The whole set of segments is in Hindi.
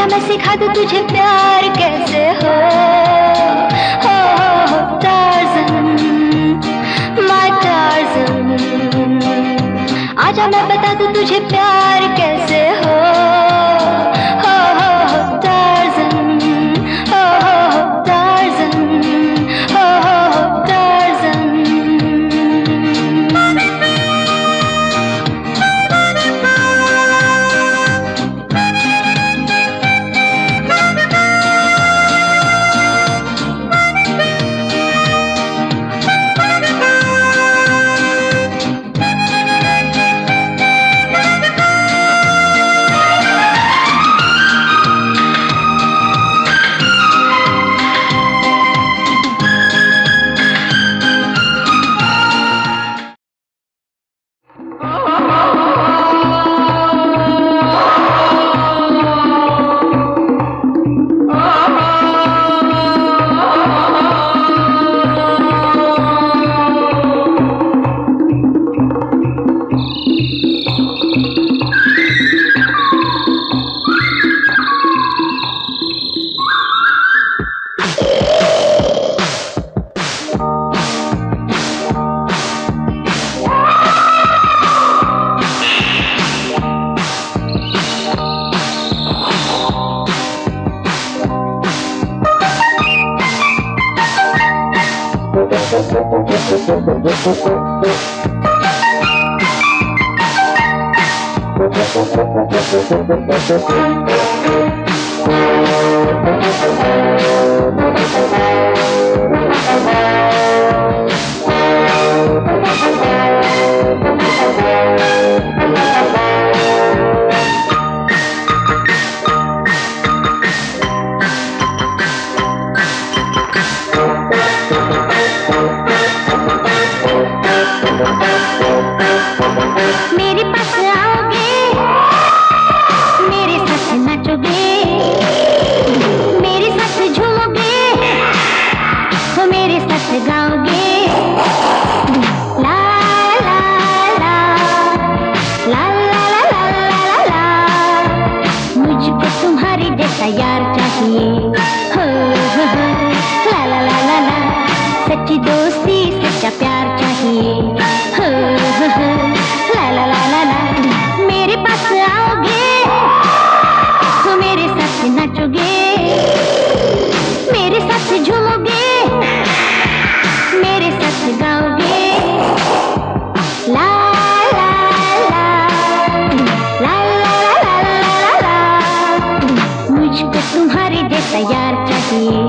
अच्छा मैं सिखा दू तुझे प्यार कैसे हो? आजा मैं बता दू तुझे प्यार कैसे मुझको तुम्हारे जैसा यार चाहिए।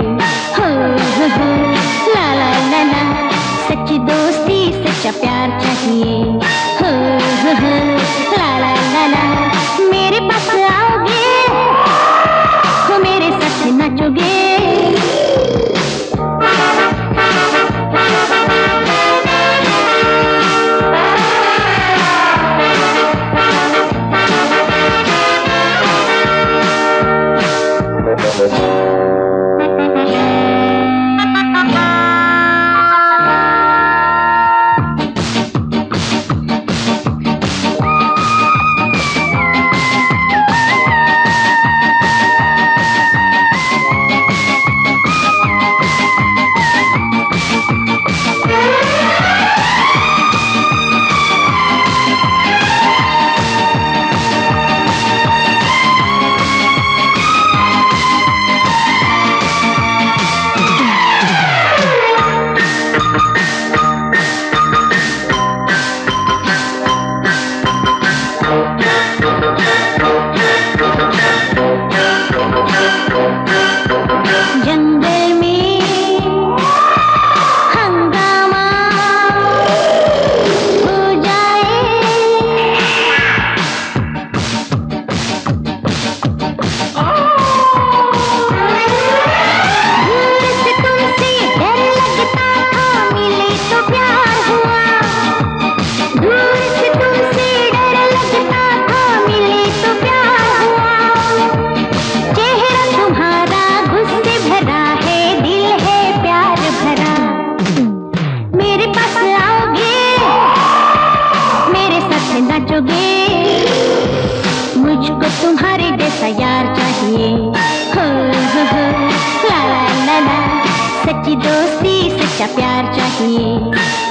प्यार चाहिए?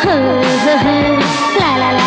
हो हो हो। ला ला ला।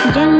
Jangan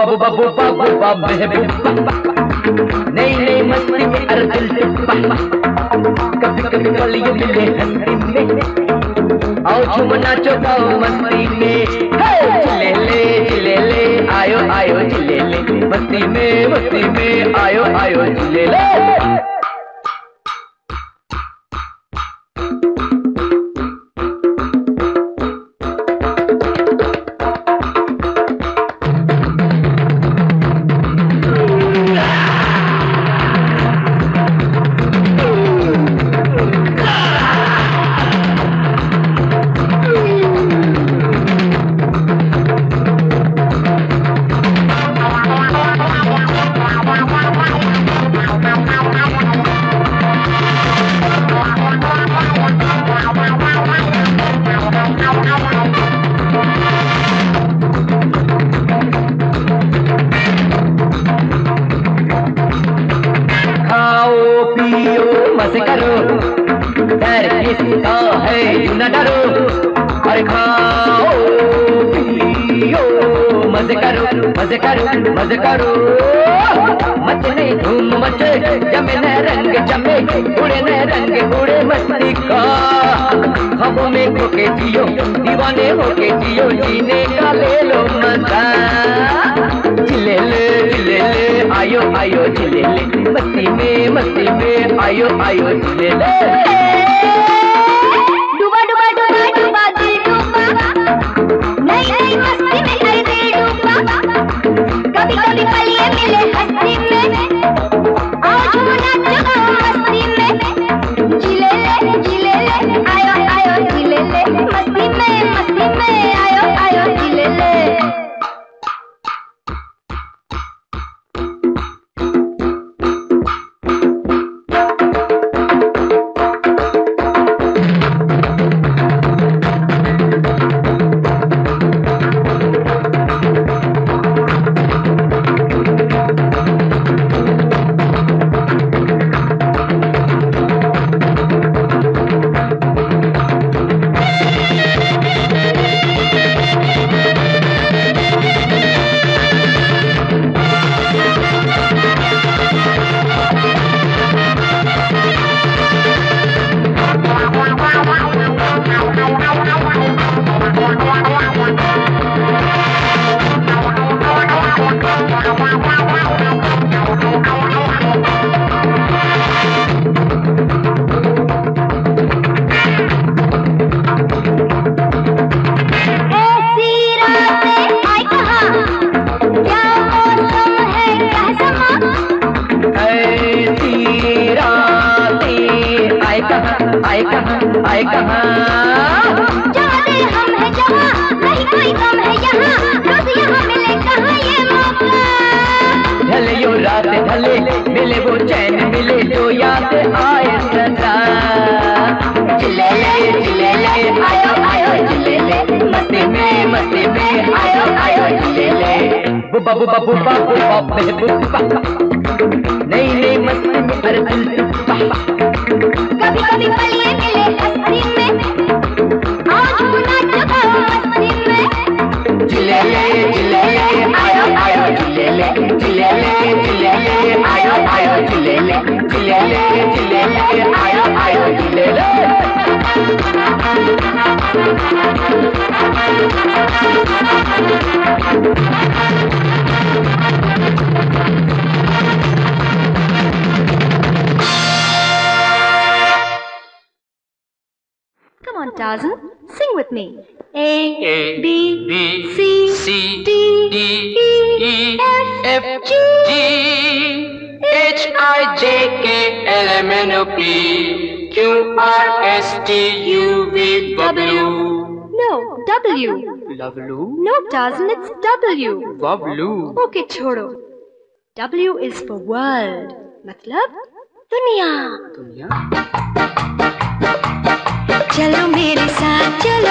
बबू बबू बबू बबू नई नई मस्ती में अर्जुन से कभी कभी गलियों में लेहंगी में आओ झूम नाचो मस्ती में ले ले ले ले आयो आयो ले ले मस्ती में मस्ती में आयो आयो ले ले आयो ले मस्ती में मस्ती में आयो आयो चिले ले डूबा डूबा डूबा डूबा दिल डूबा नई नई मस्ती में हर दिल डूबा कभी कभी पलिए मिले हस्ती में बुबा बुबा बुबा बुबा महबूबा नई नई मस्ती में अरे दिल कभी कभी पलिए मिले Come on, Tarzan, sing with me. A, A, B, B, C, C, D, D, E, E, F, F, G, G, H, I, J, K, L, M, N, O, P, Q, R, S, T, U, V, W. No, W. Lovelu, No, Tarzan, it's W. Wablu. Okay, छोड़ो. W is for world. मतलब दुनिया. दुनिया चलो मेरे साथ चलो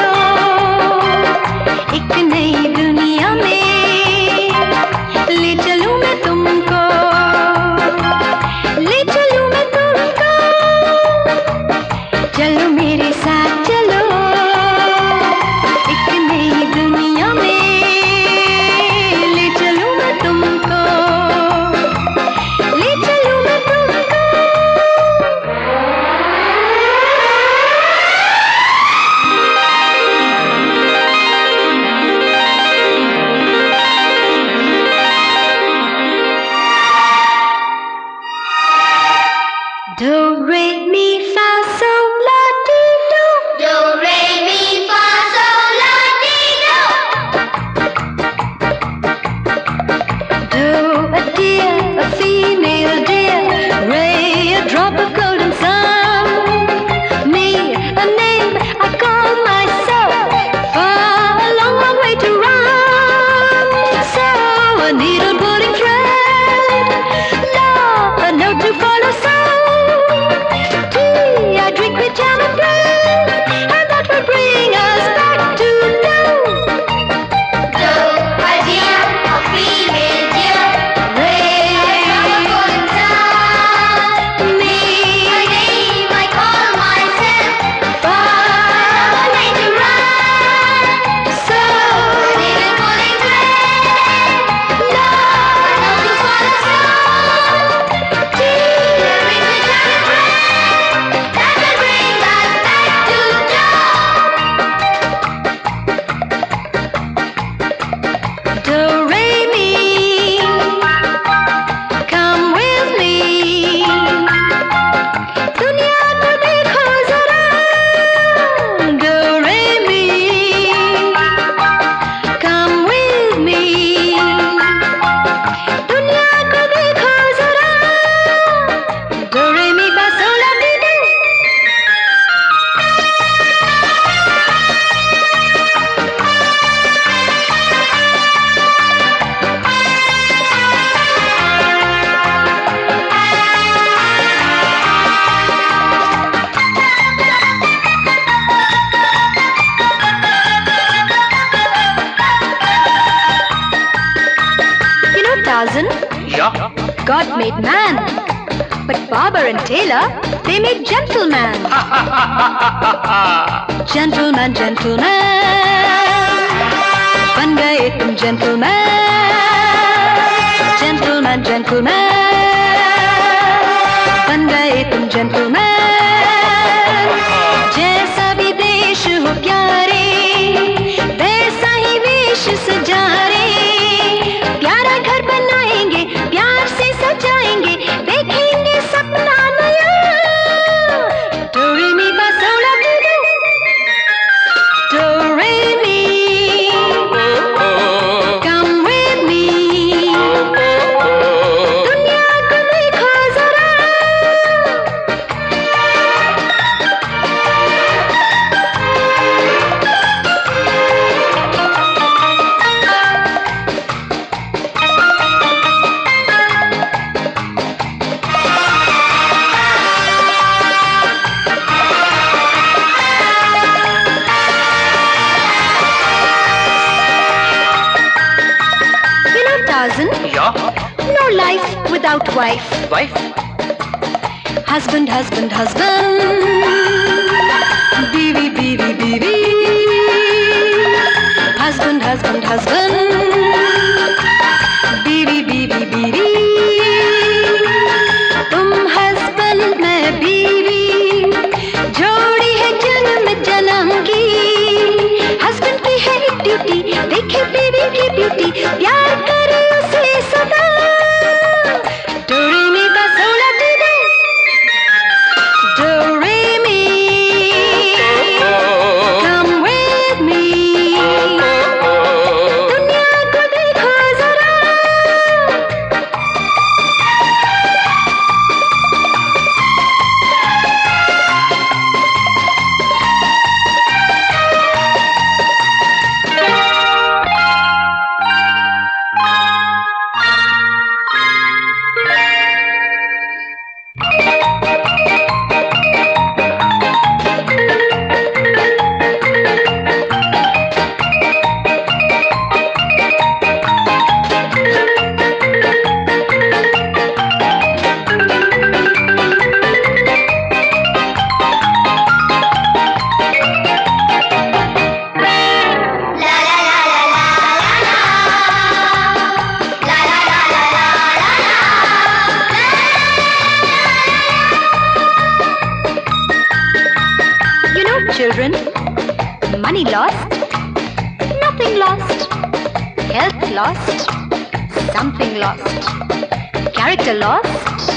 Lost, get lost?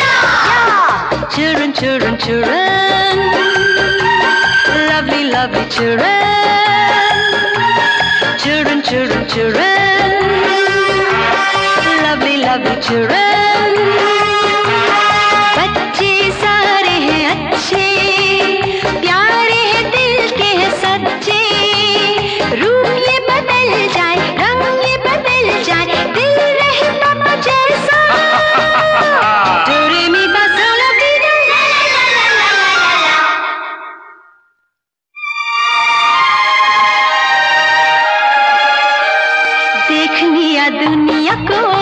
Yeah! Children, children, children. Lovely, lovely children. Children, children, children. Lovely, lovely children. दुनिया को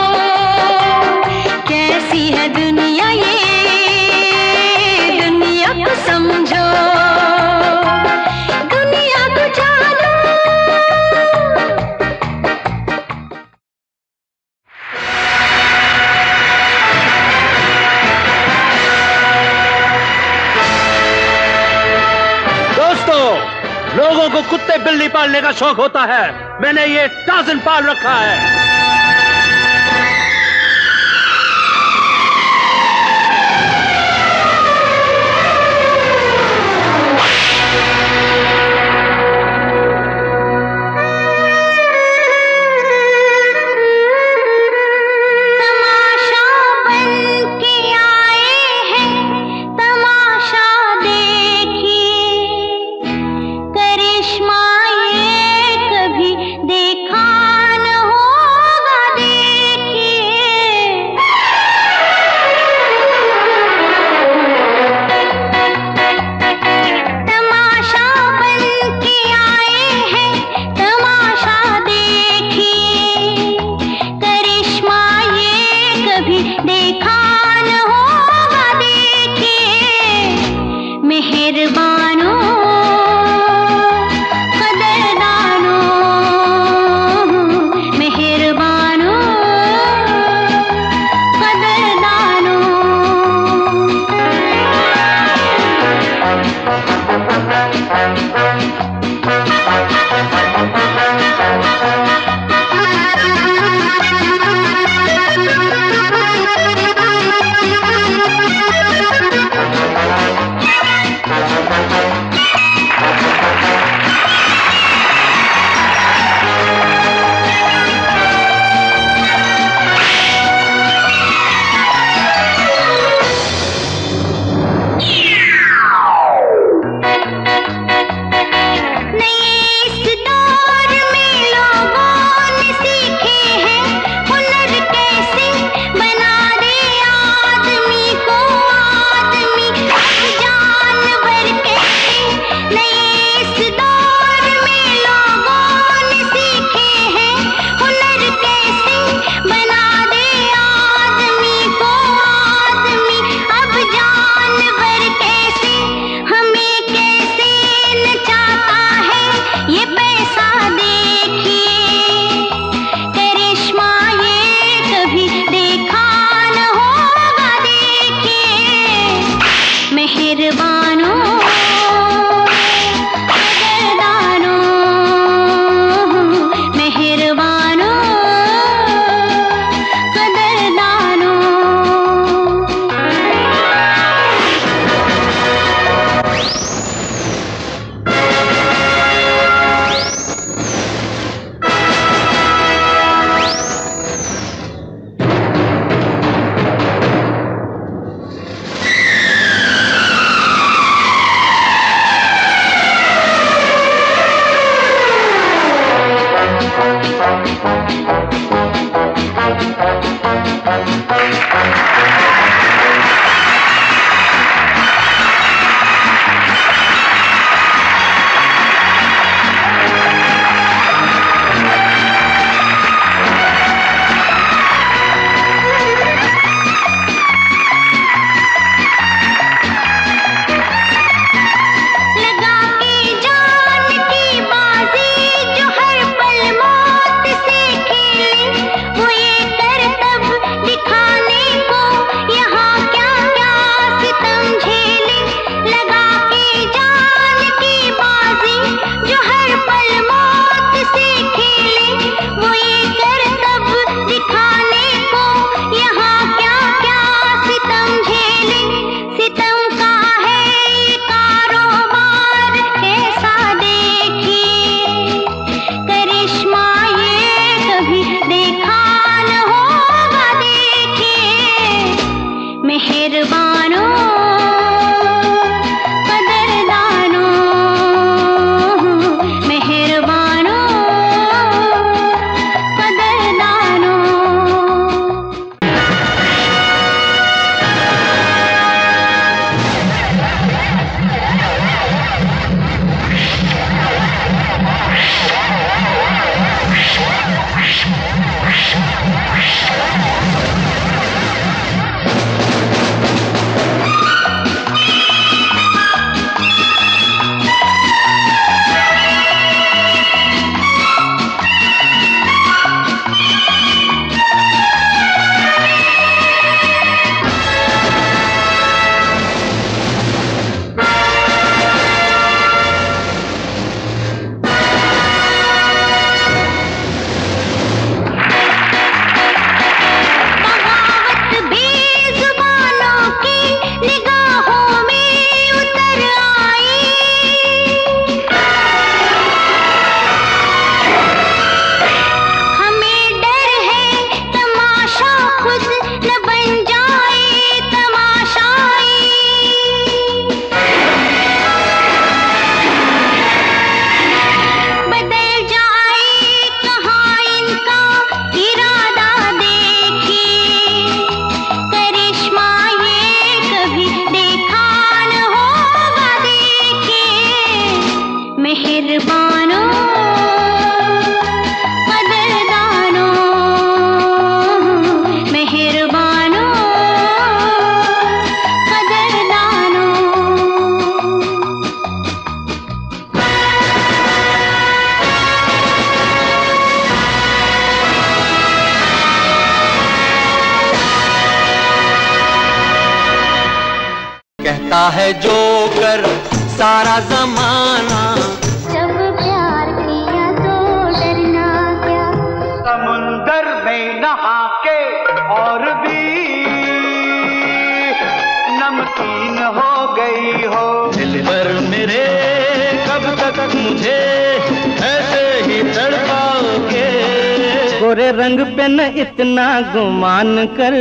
पालने का शौक होता है। मैंने ये टाजन पाल रखा है। मेहरबानो कदरदानो मेहरबानो कदरदानो कहता है जो कर सारा जमाना रंग पे न इतना गुमान कर।